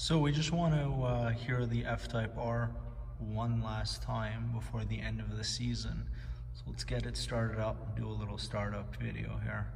So we just want to uh, hear the F-Type R one last time before the end of the season. So let's get it started up and do a little startup video here.